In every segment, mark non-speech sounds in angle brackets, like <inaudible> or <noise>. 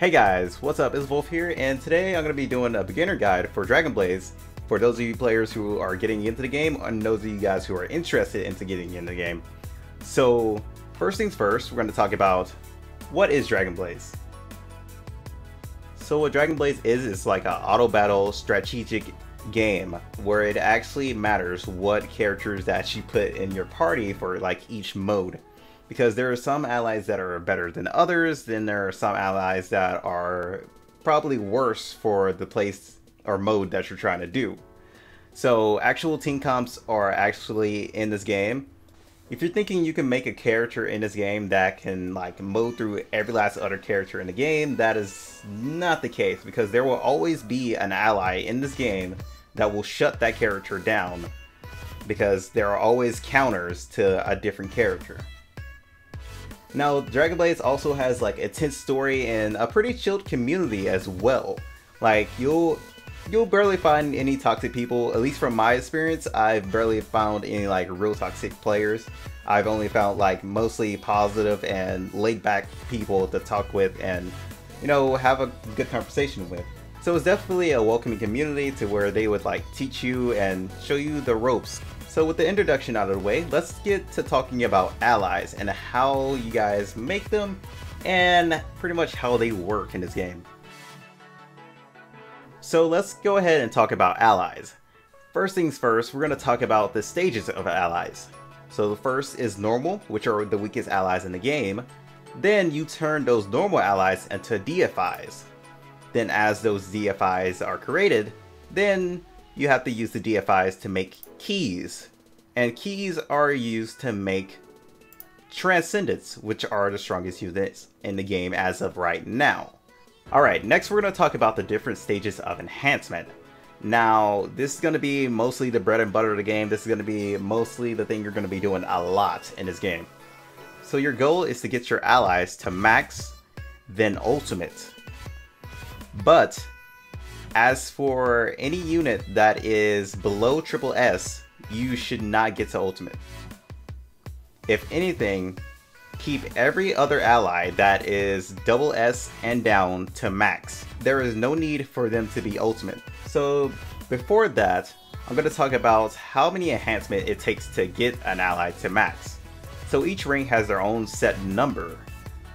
Hey guys, what's up? It's Volf here, and today I'm going to be doing a beginner guide for Dragon Blaze for those of you players who are getting into the game and those of you guys who are interested into getting into the game. So, first things first, we're going to talk about what is Dragon Blaze. So what Dragon Blaze is, is like an auto battle strategic game where it actually matters what characters that you put in your party for like each mode because there are some allies that are better than others then there are some allies that are probably worse for the place or mode that you're trying to do so actual team comps are actually in this game if you're thinking you can make a character in this game that can like mow through every last other character in the game, that is not the case because there will always be an ally in this game that will shut that character down because there are always counters to a different character. Now, Dragon Blaze also has like a tense story and a pretty chilled community as well. Like you'll you'll barely find any toxic people. At least from my experience, I've barely found any like real toxic players. I've only found like mostly positive and laid back people to talk with and you know have a good conversation with. So it's definitely a welcoming community to where they would like teach you and show you the ropes. So with the introduction out of the way, let's get to talking about allies and how you guys make them and pretty much how they work in this game. So let's go ahead and talk about allies. First things first, we're going to talk about the stages of allies. So the first is normal, which are the weakest allies in the game. Then you turn those normal allies into deifies. Then as those deifies are created, then you have to use the deifies to make keys. And keys are used to make Transcendents, which are the strongest units in the game as of right now. Alright, next we're going to talk about the different stages of enhancement. Now, this is going to be mostly the bread and butter of the game. This is going to be mostly the thing you're going to be doing a lot in this game. So your goal is to get your allies to max, then ultimate. But, as for any unit that is below triple S, you should not get to ultimate. If anything, keep every other ally that is double S and down to max. There is no need for them to be ultimate. So before that, I'm going to talk about how many enhancement it takes to get an ally to max. So each rank has their own set number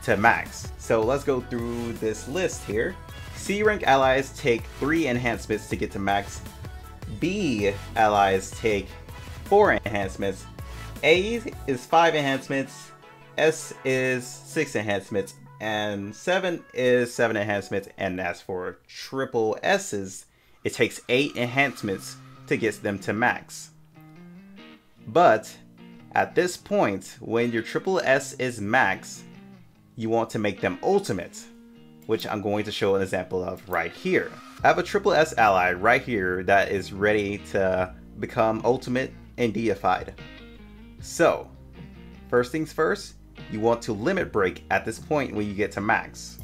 to max. So let's go through this list here. C rank allies take 3 enhancements to get to max. B allies take 4 enhancements. A is 5 enhancements. S is 6 enhancements, and 7 is 7 enhancements, and as for triple S's, it takes 8 enhancements to get them to max. But, at this point, when your triple S is max, you want to make them ultimate, which I'm going to show an example of right here. I have a triple S ally right here that is ready to become ultimate and deified. So, first things first, you want to limit break at this point when you get to max.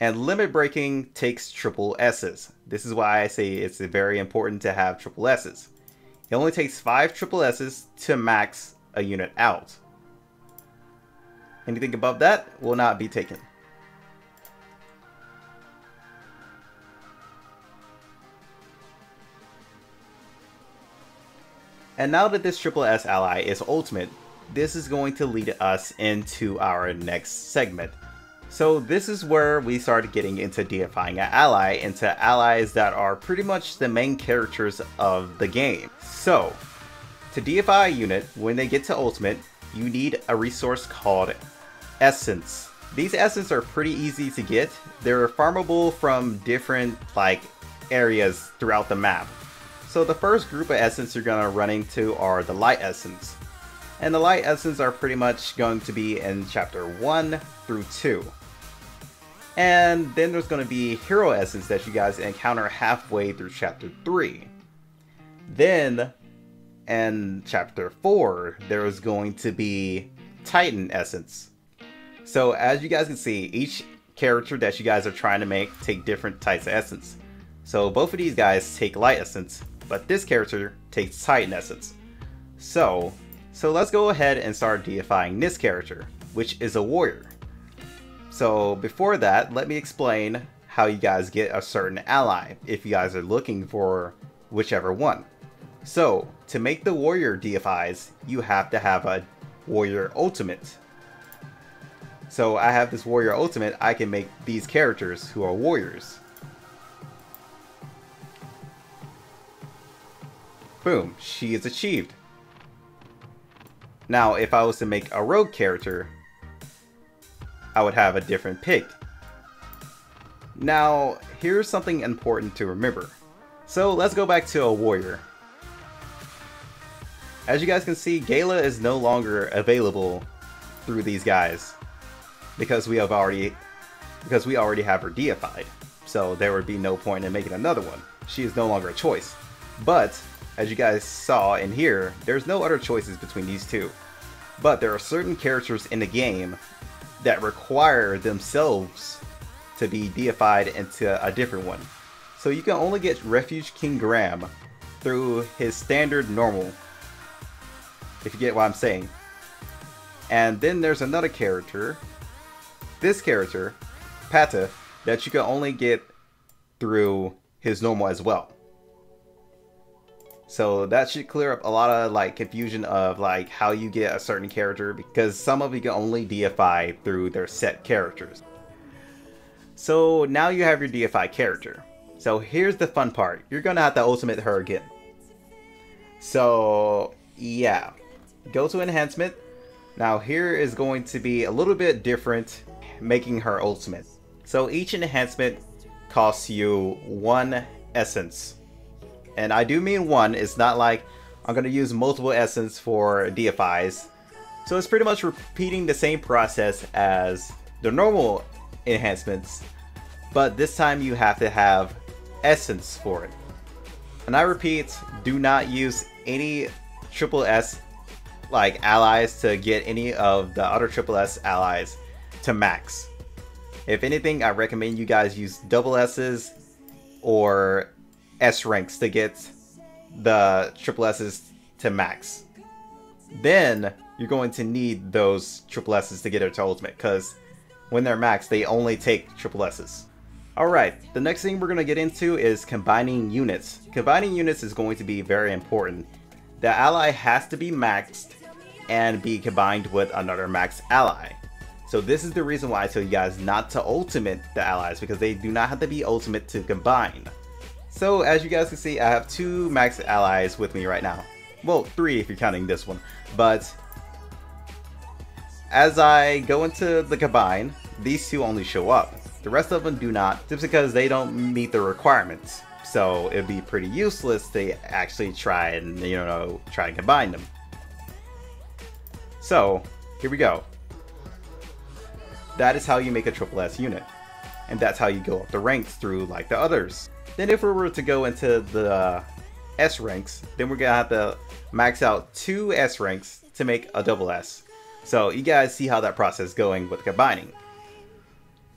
And limit breaking takes triple S's. This is why I say it's very important to have triple S's. It only takes 5 triple S's to max a unit out. Anything above that will not be taken. And now that this triple S ally is ultimate, this is going to lead us into our next segment. So this is where we start getting into deifying an ally into allies that are pretty much the main characters of the game. So, to deify a unit, when they get to ultimate, you need a resource called Essence. These Essence are pretty easy to get. They're farmable from different like areas throughout the map. So the first group of Essence you're gonna run into are the Light Essence and the light essence are pretty much going to be in chapter 1 through 2. And then there's going to be hero essence that you guys encounter halfway through chapter 3. Then in chapter 4, there is going to be Titan essence. So as you guys can see, each character that you guys are trying to make take different types of essence. So both of these guys take light essence, but this character takes Titan essence. So so let's go ahead and start deifying this character, which is a warrior. So before that, let me explain how you guys get a certain ally if you guys are looking for whichever one. So, to make the warrior deifies, you have to have a warrior ultimate. So I have this warrior ultimate, I can make these characters who are warriors. Boom, she is achieved. Now, if I was to make a rogue character, I would have a different pick. Now, here's something important to remember. So let's go back to a warrior. As you guys can see, Gala is no longer available through these guys because we have already because we already have her deified. So there would be no point in making another one. She is no longer a choice. But as you guys saw in here, there's no other choices between these two. But there are certain characters in the game that require themselves to be deified into a different one. So you can only get Refuge King Graham through his standard normal, if you get what I'm saying. And then there's another character, this character, Pata, that you can only get through his normal as well. So that should clear up a lot of like confusion of like how you get a certain character because some of you can only deify through their set characters. So now you have your deify character. So here's the fun part. You're gonna have to ultimate her again. So yeah, go to enhancement. Now here is going to be a little bit different making her ultimate. So each enhancement costs you one essence and I do mean one. It's not like I'm going to use multiple essence for deifies. So it's pretty much repeating the same process as the normal enhancements, but this time you have to have essence for it. And I repeat, do not use any triple S like allies to get any of the other triple S allies to max. If anything, I recommend you guys use double S's or S ranks to get the triple S's to max. Then you're going to need those triple S's to get her to ultimate because when they're max, they only take triple S's. Alright, the next thing we're going to get into is combining units. Combining units is going to be very important. The ally has to be maxed and be combined with another max ally. So this is the reason why I tell you guys not to ultimate the allies because they do not have to be ultimate to combine. So as you guys can see, I have two max allies with me right now. Well, three if you're counting this one. But as I go into the combine, these two only show up. The rest of them do not, just because they don't meet the requirements. So it'd be pretty useless to actually try and, you know, try and combine them. So, here we go. That is how you make a triple S unit. And that's how you go up the ranks through like the others. Then if we were to go into the uh, S ranks, then we're gonna have to max out two S ranks to make a double S. So you guys see how that process is going with combining.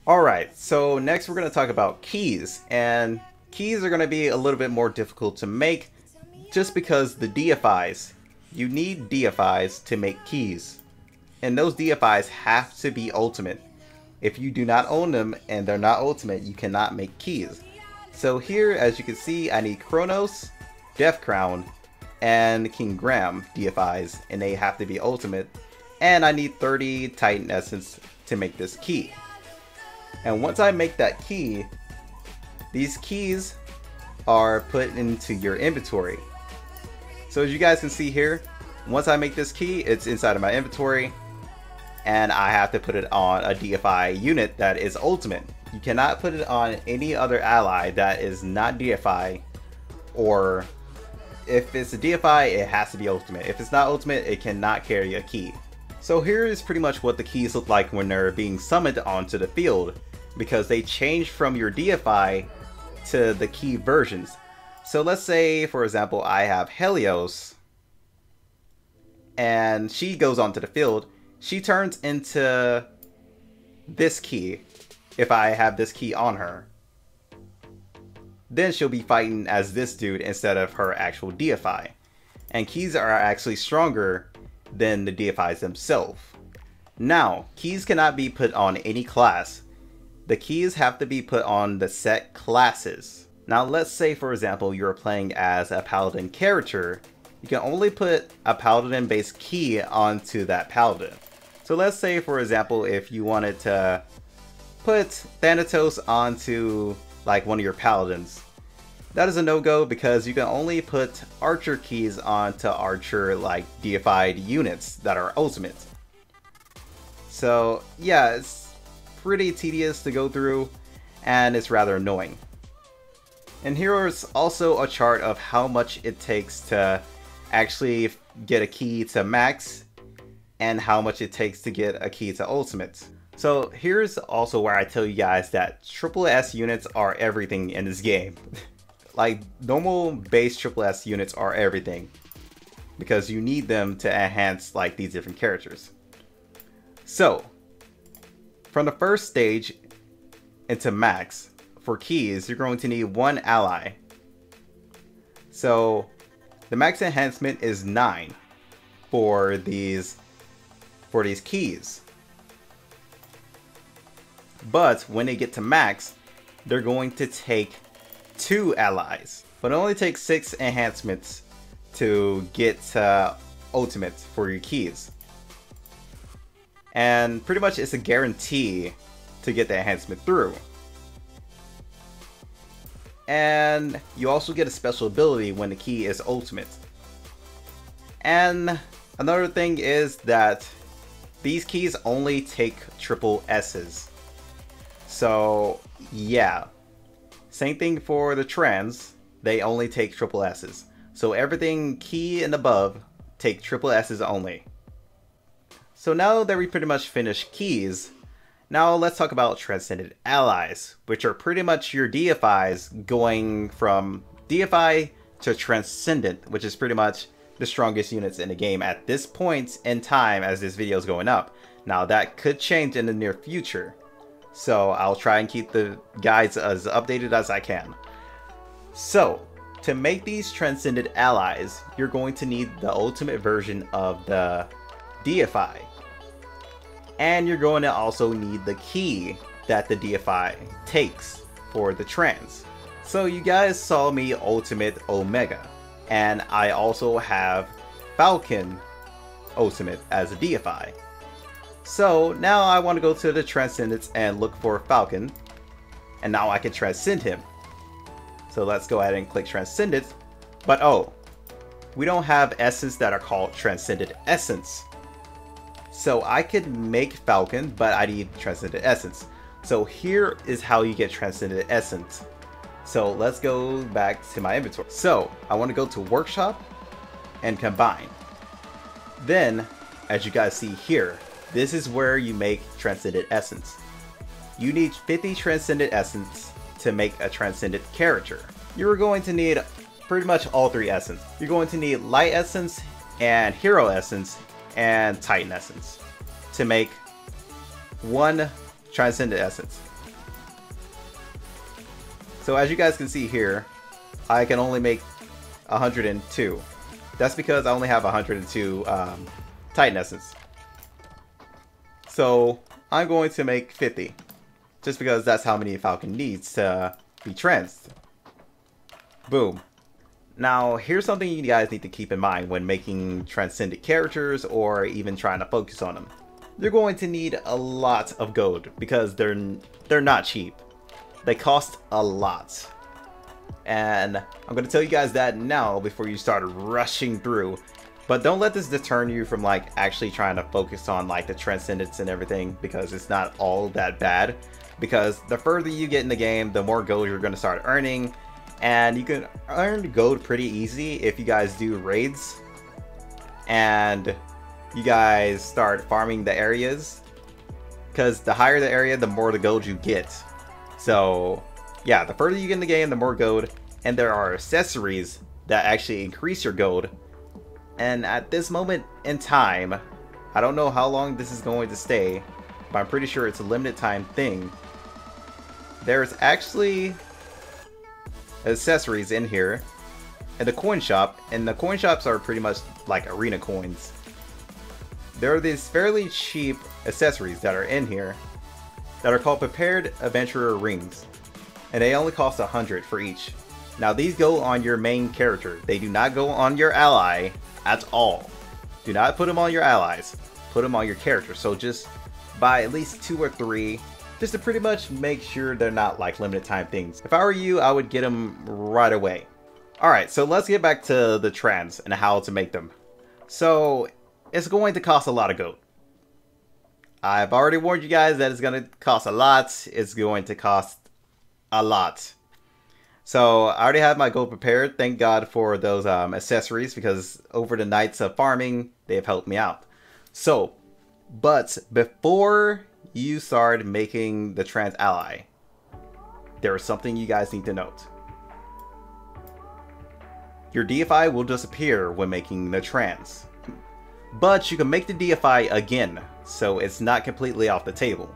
Alright, so next we're to talk about keys. And keys are to be a little bit more difficult to make just because the deifies, you need deifies to make keys. And those deifies have to be ultimate. If you do not own them and they're not ultimate, you cannot make keys. So here, as you can see, I need Kronos, Death Crown, and King Graham deifies, and they have to be ultimate. And I need 30 Titan Essence to make this key. And once I make that key, these keys are put into your inventory. So as you guys can see here, once I make this key, it's inside of my inventory, and I have to put it on a deify unit that is ultimate. You cannot put it on any other ally that is not deify, or if it's a deify, it has to be ultimate. If it's not ultimate, it cannot carry a key. So here is pretty much what the keys look like when they're being summoned onto the field, because they change from your deify to the key versions. So let's say, for example, I have Helios, and she goes onto the field. She turns into this key, if I have this key on her. Then she'll be fighting as this dude instead of her actual deify. And keys are actually stronger than the deifies themselves. Now, keys cannot be put on any class. The keys have to be put on the set classes. Now let's say for example you're playing as a paladin character, you can only put a paladin based key onto that paladin. So let's say for example if you wanted to put Thanatos onto like one of your paladins. That is a no-go because you can only put archer keys onto archer like deified units that are ultimate. So yeah, it's pretty tedious to go through and it's rather annoying. And here is also a chart of how much it takes to actually get a key to max and how much it takes to get a key to ultimate. So here's also where I tell you guys that triple S units are everything in this game. <laughs> like normal base triple S units are everything because you need them to enhance like these different characters. So from the first stage into max for keys, you're going to need one ally. So the max enhancement is nine for these for these keys. But when they get to max, they're going to take two allies. But it only takes six enhancements to get uh, ultimate for your keys. And pretty much it's a guarantee to get the enhancement through. And you also get a special ability when the key is ultimate. And another thing is that these keys only take triple S's. So, yeah. Same thing for the trans, they only take triple S's. So everything key and above take triple S's only. So now that we pretty much finished keys, now let's talk about Transcendent Allies, which are pretty much your deifies going from deify to Transcendent, which is pretty much the strongest units in the game at this point in time as this video is going up. Now that could change in the near future, so I'll try and keep the guides as updated as I can. So, to make these Transcendent Allies, you're going to need the ultimate version of the Deify, and you're going to also need the key that the Deify takes for the trans. So you guys saw me Ultimate Omega, and I also have Falcon Ultimate as a Deify. So now I want to go to the Transcendence and look for Falcon, and now I can transcend him. So let's go ahead and click Transcendence, but oh, we don't have essence that are called Transcended Essence. So I could make Falcon, but I need Transcendent Essence. So here is how you get Transcendent Essence. So let's go back to my inventory. So I want to go to Workshop and Combine. Then, as you guys see here, this is where you make Transcendent Essence. You need 50 Transcendent Essence to make a Transcendent character. You're going to need pretty much all three Essence. You're going to need Light Essence and Hero Essence and Titan Essence to make one Transcendent Essence. So as you guys can see here, I can only make 102. That's because I only have 102 um, Titan Essence. So I'm going to make 50. Just because that's how many Falcon needs to be trans. Boom. Now, here's something you guys need to keep in mind when making transcendent characters or even trying to focus on them. You're going to need a lot of gold because they're they're not cheap. They cost a lot. And I'm going to tell you guys that now before you start rushing through. But don't let this deter you from like actually trying to focus on like the transcendence and everything because it's not all that bad. Because the further you get in the game, the more gold you're going to start earning. And you can earn gold pretty easy if you guys do raids. And you guys start farming the areas. Because the higher the area the more the gold you get. So yeah the further you get in the game the more gold. And there are accessories that actually increase your gold and at this moment in time I don't know how long this is going to stay but I'm pretty sure it's a limited time thing. There's actually accessories in here. At the coin shop, and the coin shops are pretty much like arena coins. there are these fairly cheap accessories that are in here that are called Prepared Adventurer Rings, and they only cost 100 for each. Now these go on your main character, they do not go on your ally at all. Do not put them on your allies, put them on your character, so just buy at least two or three just to pretty much make sure they're not like limited time things. If I were you, I would get them right away. Alright, so let's get back to the trans and how to make them. So, it's going to cost a lot of gold. I've already warned you guys that it's going to cost a lot. It's going to cost a lot. So I already have my gold prepared. Thank God for those um, accessories because over the nights of farming, they have helped me out. So, but before you start making the trans ally, there is something you guys need to note. Your deify will disappear when making the trans. But you can make the deify again, so it's not completely off the table.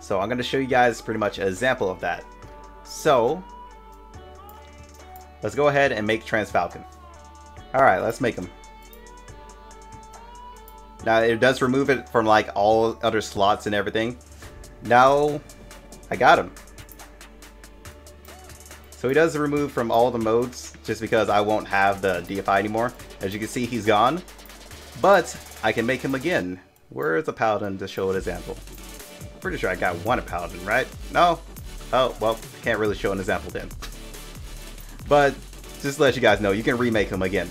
So I'm going to show you guys pretty much an example of that. So, let's go ahead and make Trans Falcon. Alright, let's make him. Now it does remove it from like all other slots and everything. Now I got him. So he does remove from all the modes just because I won't have the deify anymore. As you can see, he's gone. But I can make him again. Where is the Paladin to show an example? Pretty sure I got one Paladin, right? No? Oh, well, can't really show an example then. But just to let you guys know, you can remake him again.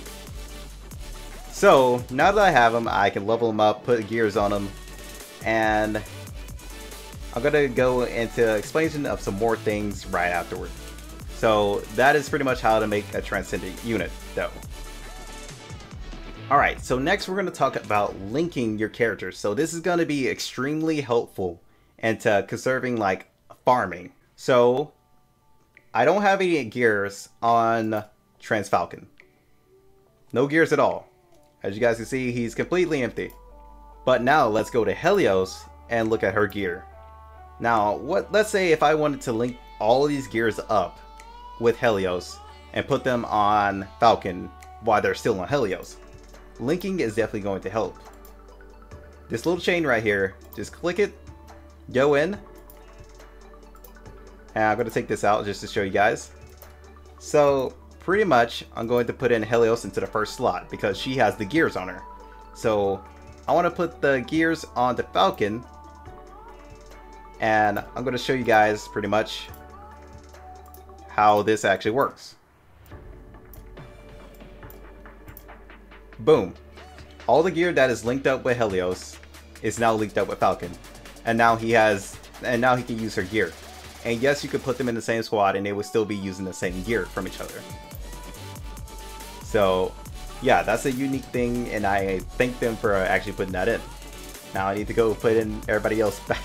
So, now that I have him, I can level him up, put gears on him, and I'm to go into explanation of some more things right afterward. So, that is pretty much how to make a Transcendent unit, though. Alright, so next we're going to talk about linking your characters. So this is going to be extremely helpful into conserving like farming. So I don't have any gears on Trans Falcon. No gears at all. As you guys can see, he's completely empty. But now let's go to Helios and look at her gear. Now, what? let's say if I wanted to link all these gears up with Helios and put them on Falcon while they're still on Helios. Linking is definitely going to help. This little chain right here, just click it, go in, and I'm going to take this out just to show you guys. So pretty much I'm going to put in Helios into the first slot because she has the gears on her. So I want to put the gears on the Falcon and I'm going to show you guys pretty much how this actually works. Boom. All the gear that is linked up with Helios is now linked up with Falcon. And now he has and now he can use her gear. And yes, you could put them in the same squad and they would still be using the same gear from each other. So, yeah, that's a unique thing, and I thank them for uh, actually putting that in. Now I need to go put in everybody else <laughs> back,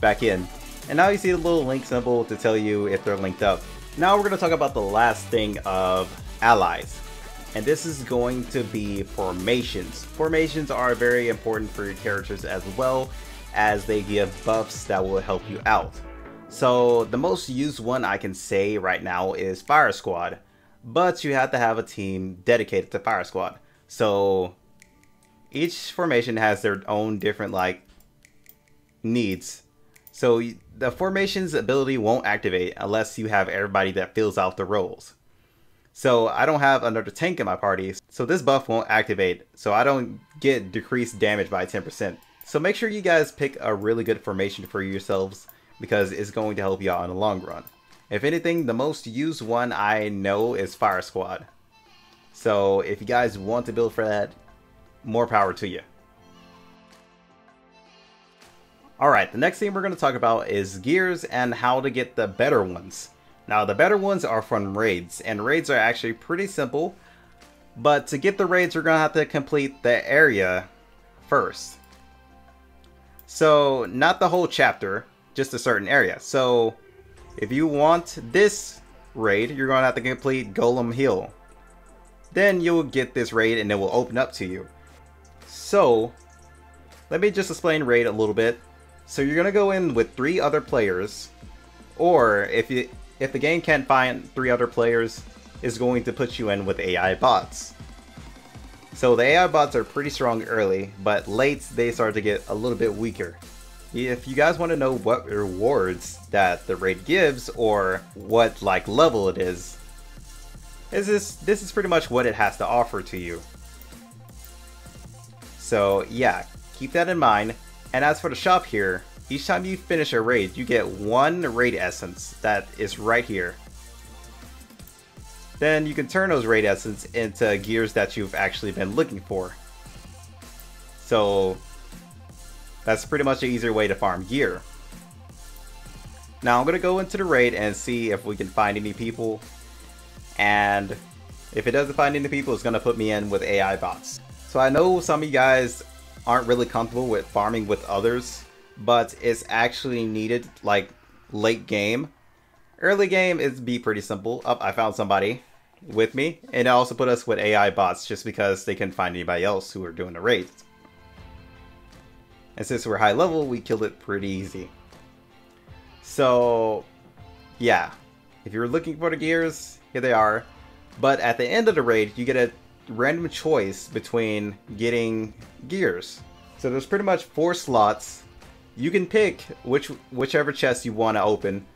back in. And now you see the little link symbol to tell you if they're linked up. Now we're going to talk about the last thing of allies. And this is going to be formations. Formations are very important for your characters as well as they give buffs that will help you out. So the most used one I can say right now is Fire Squad but you have to have a team dedicated to Fire Squad. So each formation has their own different like needs. So the formation's ability won't activate unless you have everybody that fills out the roles. So I don't have another tank in my party, so this buff won't activate, so I don't get decreased damage by 10%. So make sure you guys pick a really good formation for yourselves because it's going to help you out in the long run. If anything, the most used one I know is Fire Squad. So if you guys want to build for that, more power to you. Alright, the next thing we're going to talk about is gears and how to get the better ones. Now the better ones are from raids, and raids are actually pretty simple. But to get the raids, we're going to have to complete the area first. So, not the whole chapter, just a certain area. So, if you want this raid, you're going to have to complete Golem Hill. Then you'll get this raid and it will open up to you. So, let me just explain raid a little bit. So you're going to go in with three other players, or if you if the game can't find three other players, is going to put you in with AI bots. So the AI bots are pretty strong early, but late they start to get a little bit weaker. If you guys want to know what rewards that the raid gives or what like level it is, this is this is pretty much what it has to offer to you. So yeah, keep that in mind. And as for the shop here, each time you finish a raid, you get one raid essence that is right here. Then you can turn those raid essence into gears that you've actually been looking for. So that's pretty much an easier way to farm gear. Now I'm going to go into the raid and see if we can find any people. And if it doesn't find any people, it's going to put me in with AI bots. So I know some of you guys aren't really comfortable with farming with others, but it's actually needed like late game. Early game is be pretty simple. Up, oh, I found somebody with me, and it also put us with AI bots just because they couldn't find anybody else who were doing the raids. And since we're high level, we killed it pretty easy. So, yeah. If you're looking for the gears, here they are. But at the end of the raid, you get a random choice between getting gears. So there's pretty much four slots. You can pick which whichever chest you want to open,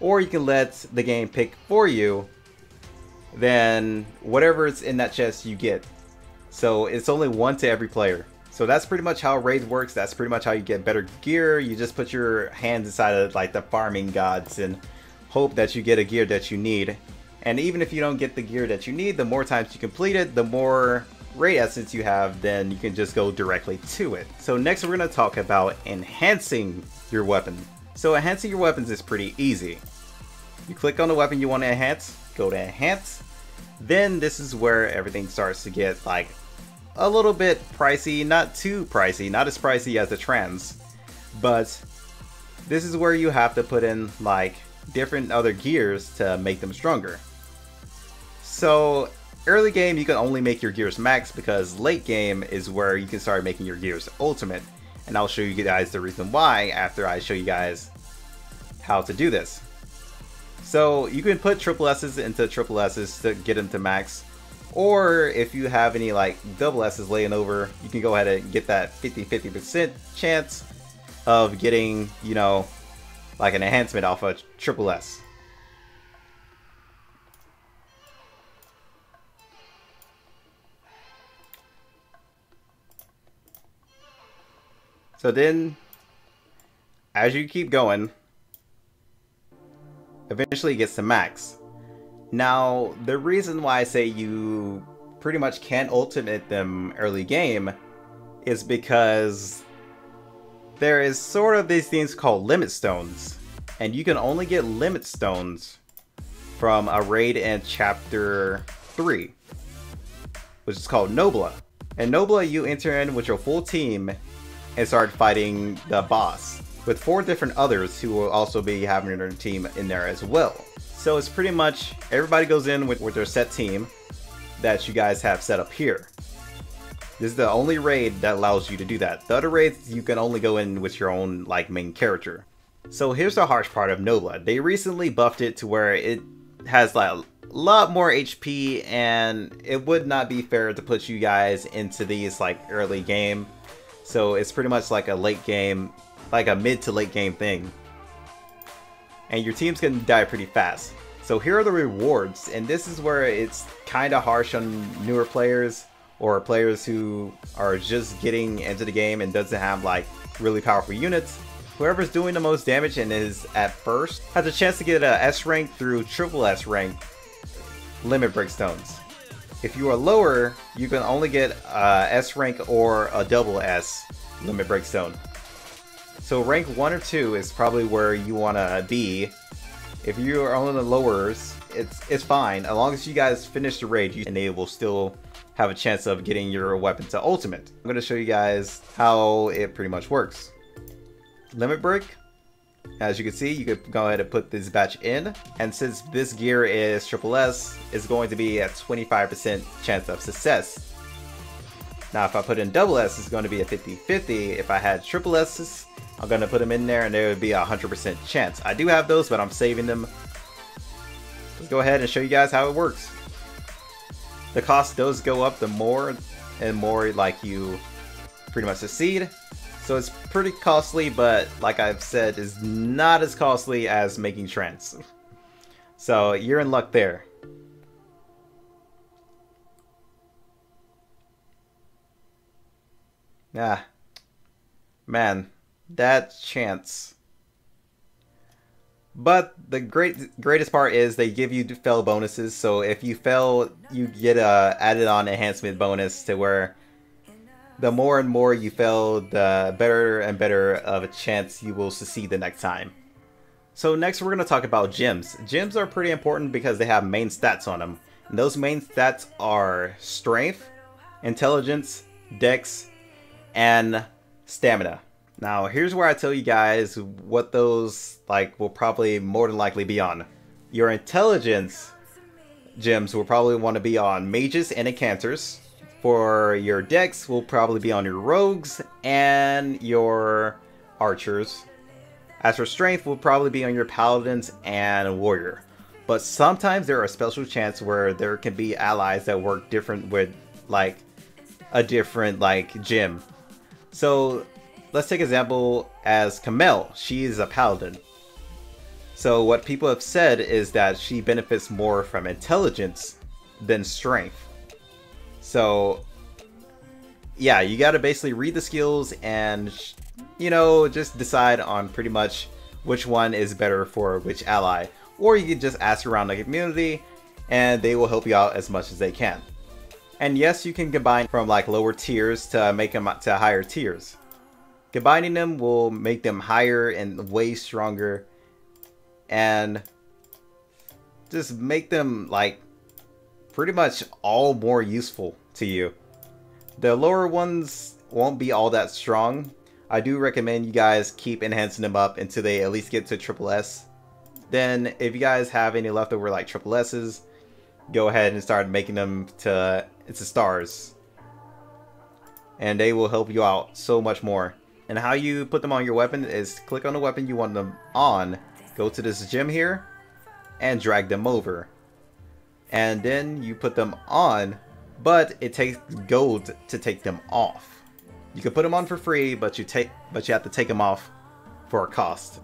or you can let the game pick for you. Then whatever whatever's in that chest you get. So it's only one to every player. So that's pretty much how Raid works. That's pretty much how you get better gear. You just put your hands inside of like the farming gods and hope that you get a gear that you need. And even if you don't get the gear that you need, the more times you complete it, the more raid essence you have, then you can just go directly to it. So next we're going to talk about enhancing your weapon. So enhancing your weapons is pretty easy. You click on the weapon you want to enhance, go to enhance, then this is where everything starts to get like a little bit pricey, not too pricey, not as pricey as the trans, but this is where you have to put in like different other gears to make them stronger. So early game you can only make your gears max because late game is where you can start making your gears ultimate and I'll show you guys the reason why after I show you guys how to do this. So you can put triple S's into triple S's to get them to max or if you have any like double S's laying over you can go ahead and get that 50-50% chance of getting you know like an enhancement off a triple S. So then, as you keep going, eventually it gets to max. Now, the reason why I say you pretty much can't ultimate them early game is because there is sort of these things called limit stones. And you can only get limit stones from a raid in chapter 3, which is called Nobla. And Nobla, you enter in with your full team and start fighting the boss with four different others who will also be having their team in there as well. So it's pretty much everybody goes in with, with their set team that you guys have set up here. This is the only raid that allows you to do that. The other raids, you can only go in with your own like main character. So here's the harsh part of Nobla. They recently buffed it to where it has like a lot more HP and it would not be fair to put you guys into these like early game so it's pretty much like a late game, like a mid to late game thing. And your team's gonna die pretty fast. So here are the rewards, and this is where it's kind of harsh on newer players or players who are just getting into the game and doesn't have like really powerful units. Whoever's doing the most damage and is at first has a chance to get a S rank through triple S rank limit break stones. If you are lower, you can only get uh, S rank or a double S limit break stone. So rank 1 or 2 is probably where you want to be. If you are on the lowers, it's it's fine. As long as you guys finish the raid, you, and they will still have a chance of getting your weapon to ultimate. I'm going to show you guys how it pretty much works. Limit break, as you can see, you could go ahead and put this batch in. And since this gear is triple S, it's going to be a 25% chance of success. Now if I put in double S, it's going to be a 50-50. If I had triple S's, I'm going to put them in there and there would be a 100% chance. I do have those, but I'm saving them. Let's go ahead and show you guys how it works. The cost does go up the more and more like you pretty much succeed. So it's pretty costly, but like I've said, is not as costly as making trans. <laughs> So you're in luck there. Yeah. Man, that chance. But the great greatest part is they give you fail bonuses. So if you fail, you get a added on enhancement bonus to where the more and more you fail, the better and better of a chance you will succeed the next time. So next we're going to talk about gems. Gems are pretty important because they have main stats on them. And those main stats are strength, intelligence, dex, and stamina. Now, here's where I tell you guys what those like will probably more than likely be on. Your intelligence gems will probably want to be on mages and incanters. For your dex will probably be on your rogues and your archers. As for strength will probably be on your paladins and warrior. But sometimes there are special chance where there can be allies that work different with like a different like gem so let's take example as Camille. She is a paladin. So what people have said is that she benefits more from intelligence than strength. So yeah, you got to basically read the skills and you know just decide on pretty much which one is better for which ally. Or you can just ask around the community and they will help you out as much as they can. And yes, you can combine from like lower tiers to make them to higher tiers. Combining them will make them higher and way stronger and just make them like pretty much all more useful to you. The lower ones won't be all that strong. I do recommend you guys keep enhancing them up until they at least get to triple S. Then if you guys have any leftover like triple S's, go ahead and start making them to it's the stars. And they will help you out so much more. And how you put them on your weapon is click on the weapon you want them on, go to this gem here, and drag them over. And then you put them on, but it takes gold to take them off. You can put them on for free, but you take but you have to take them off for a cost.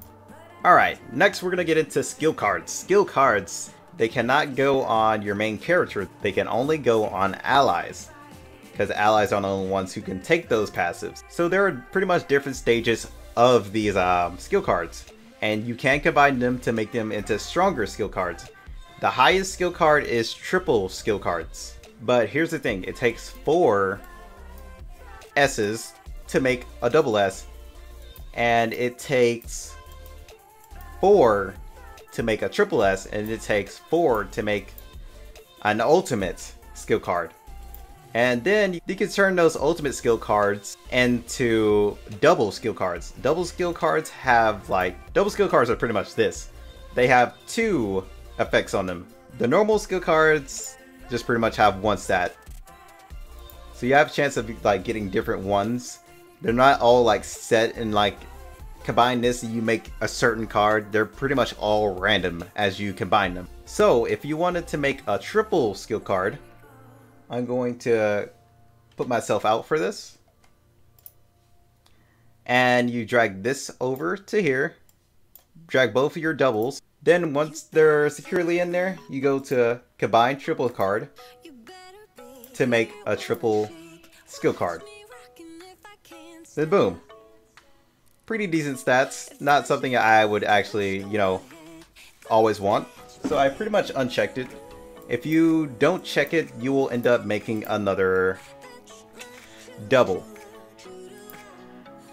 Alright, next we're gonna get into skill cards. Skill cards they cannot go on your main character. They can only go on allies. Because allies are the only ones who can take those passives. So there are pretty much different stages of these um, skill cards. And you can combine them to make them into stronger skill cards. The highest skill card is triple skill cards. But here's the thing, it takes four S's to make a double S. And it takes four to make a triple S, and it takes four to make an ultimate skill card. And then you can turn those ultimate skill cards into double skill cards. Double skill cards have like, double skill cards are pretty much this. They have two effects on them. The normal skill cards just pretty much have one stat. So you have a chance of like getting different ones. They're not all like set and like combine this and you make a certain card, they're pretty much all random as you combine them. So if you wanted to make a triple skill card, I'm going to put myself out for this. And you drag this over to here, drag both of your doubles. Then once they're securely in there, you go to combine triple card to make a triple skill card. Then boom, pretty decent stats. Not something I would actually, you know, always want. So I pretty much unchecked it. If you don't check it, you will end up making another double.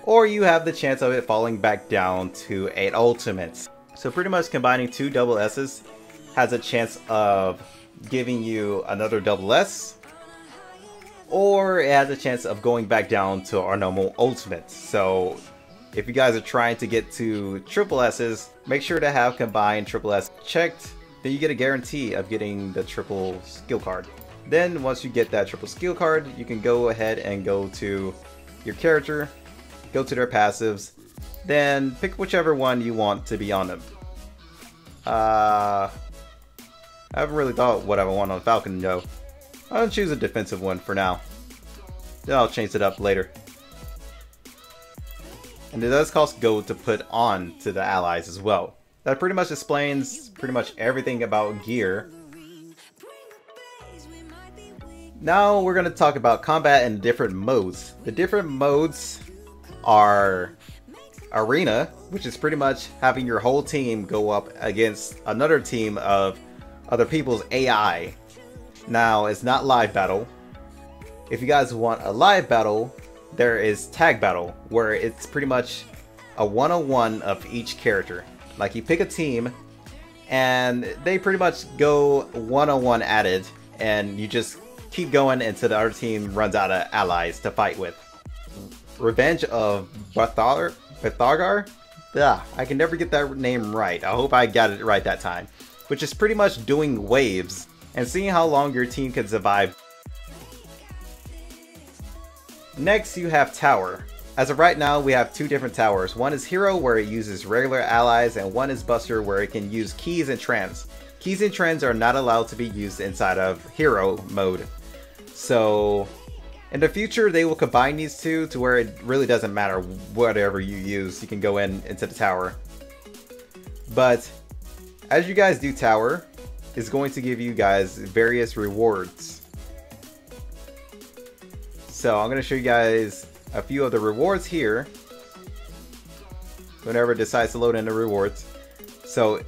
Or you have the chance of it falling back down to 8 ultimates. So pretty much combining two double S's has a chance of giving you another double S or it has a chance of going back down to our normal ultimates. So if you guys are trying to get to triple S's, make sure to have combined triple S checked. Then you get a guarantee of getting the triple skill card. Then once you get that triple skill card, you can go ahead and go to your character, go to their passives, then pick whichever one you want to be on them. Uh, I haven't really thought what I want on Falcon though. I'll choose a defensive one for now. Then I'll change it up later. And it does cost gold to put on to the allies as well. That pretty much explains pretty much everything about gear. Now we're going to talk about combat and different modes. The different modes are Arena, which is pretty much having your whole team go up against another team of other people's AI. Now, it's not live battle. If you guys want a live battle, there is tag battle, where it's pretty much a one-on-one of each character. Like you pick a team, and they pretty much go one-on-one at it, and you just keep going until the other team runs out of allies to fight with. Revenge of Bathar Pythagar? Yeah, I can never get that name right. I hope I got it right that time. Which is pretty much doing waves and seeing how long your team can survive. Next, you have Tower. As of right now, we have two different towers. One is Hero, where it uses regular allies, and one is Buster, where it can use keys and trans. Keys and trans are not allowed to be used inside of Hero mode. So, in the future, they will combine these two to where it really doesn't matter whatever you use. You can go in into the tower. But as you guys do tower, is going to give you guys various rewards. So I'm going to show you guys a few of the rewards here. Whenever it decides to load in the rewards. So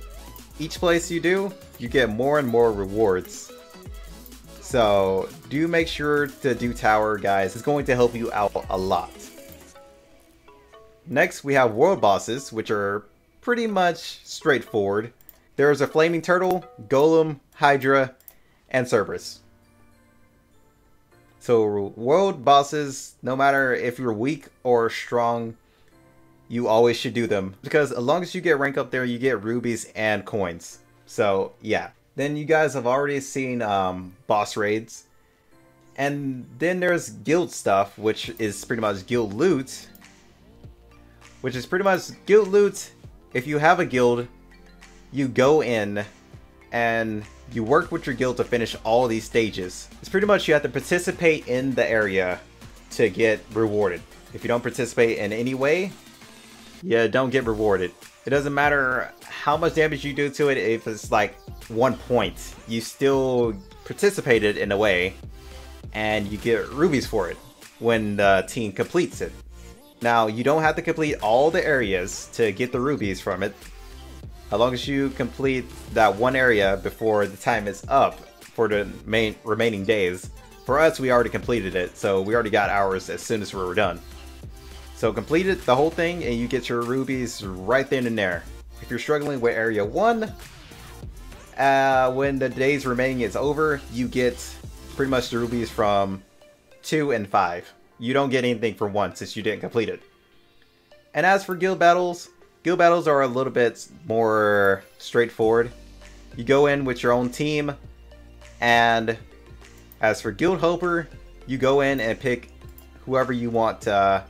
each place you do, you get more and more rewards. So do make sure to do tower, guys. It's going to help you out a lot. Next, we have world bosses, which are pretty much straightforward. There's a flaming turtle, golem, hydra, and Cerberus. So world bosses, no matter if you're weak or strong, you always should do them. Because as long as you get rank up there, you get rubies and coins. So yeah. Then you guys have already seen um, boss raids. And then there's guild stuff, which is pretty much guild loot. Which is pretty much guild loot. If you have a guild, you go in and you work with your guild to finish all these stages. It's pretty much you have to participate in the area to get rewarded. If you don't participate in any way, you don't get rewarded. It doesn't matter how much damage you do to it, if it's like one point, you still participated in a way, and you get rubies for it when the team completes it. Now, you don't have to complete all the areas to get the rubies from it. As long as you complete that one area before the time is up for the main remaining days. For us, we already completed it, so we already got ours as soon as we were done. So complete it, the whole thing, and you get your rubies right then and there. If you're struggling with Area 1, uh, when the days remaining is over, you get pretty much the rubies from 2 and 5. You don't get anything from 1 since you didn't complete it. And as for guild battles, guild battles are a little bit more straightforward. You go in with your own team, and as for guild helper, you go in and pick whoever you want to uh,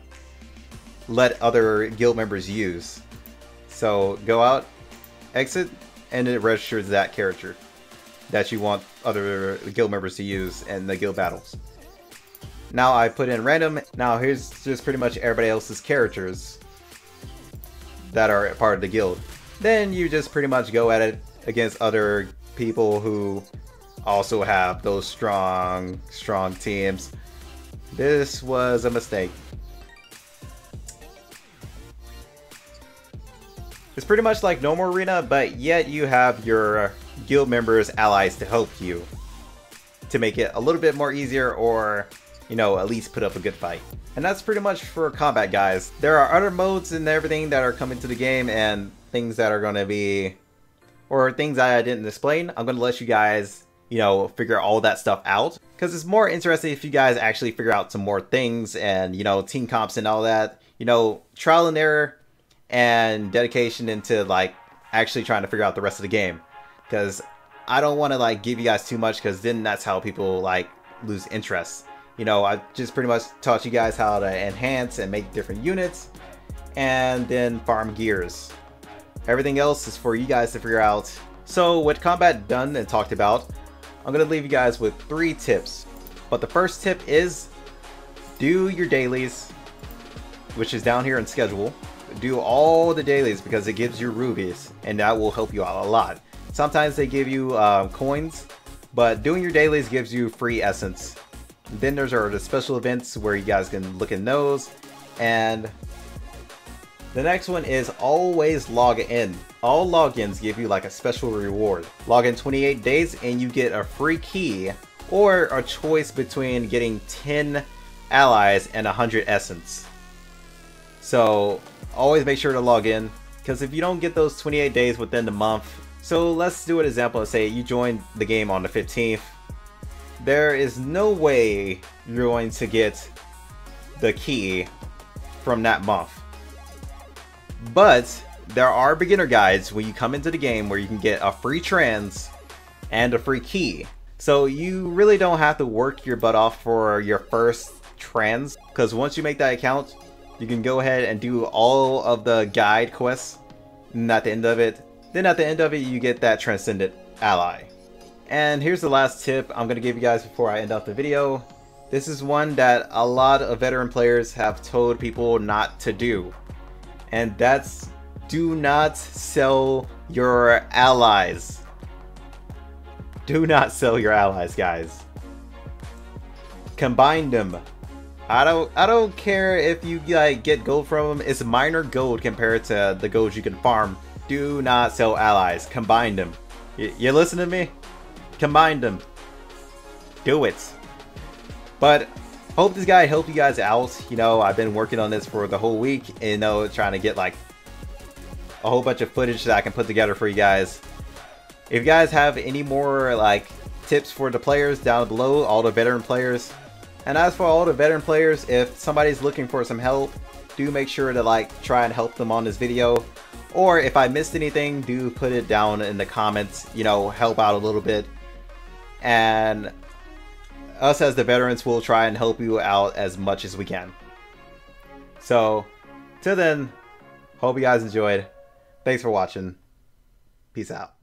let other guild members use. So go out, exit, and it registers that character that you want other guild members to use in the guild battles. Now I put in random. Now here's just pretty much everybody else's characters that are part of the guild. Then you just pretty much go at it against other people who also have those strong, strong teams. This was a mistake. It's pretty much like No More Arena, but yet you have your guild members, allies to help you to make it a little bit more easier or, you know, at least put up a good fight. And that's pretty much for combat, guys. There are other modes and everything that are coming to the game and things that are going to be, or things I didn't explain. I'm going to let you guys, you know, figure all that stuff out. Because it's more interesting if you guys actually figure out some more things and, you know, team comps and all that. You know, trial and error and dedication into like actually trying to figure out the rest of the game because I don't want to like give you guys too much because then that's how people like lose interest. You know, I just pretty much taught you guys how to enhance and make different units and then farm gears. Everything else is for you guys to figure out. So with combat done and talked about, I'm going to leave you guys with three tips. But the first tip is do your dailies, which is down here in schedule. Do all the dailies because it gives you rubies, and that will help you out a lot. Sometimes they give you uh, coins, but doing your dailies gives you free essence. Then there's our special events where you guys can look in those, and the next one is always log in. All logins give you like a special reward. Log in 28 days and you get a free key or a choice between getting 10 allies and 100 essence. So always make sure to log in because if you don't get those 28 days within the month, so let's do an example and say you joined the game on the 15th. There is no way you're going to get the key from that month. But there are beginner guides when you come into the game where you can get a free trans and a free key. So you really don't have to work your butt off for your first trans because once you make that account, you can go ahead and do all of the guide quests and at the end of it. Then at the end of it, you get that transcendent ally. And here's the last tip I'm going to give you guys before I end off the video. This is one that a lot of veteran players have told people not to do. And that's do not sell your allies. Do not sell your allies, guys. Combine them. I don't I don't care if you like get gold from them. It's minor gold compared to the gold you can farm. Do not sell allies. Combine them. Y you listen to me? Combine them. Do it. But hope this guy helped you guys out. You know, I've been working on this for the whole week, and you know, trying to get like a whole bunch of footage that I can put together for you guys. If you guys have any more like tips for the players down below, all the veteran players. And as for all the veteran players, if somebody's looking for some help, do make sure to like try and help them on this video. Or if I missed anything, do put it down in the comments, you know, help out a little bit. And us as the veterans will try and help you out as much as we can. So, till then, hope you guys enjoyed. Thanks for watching. Peace out.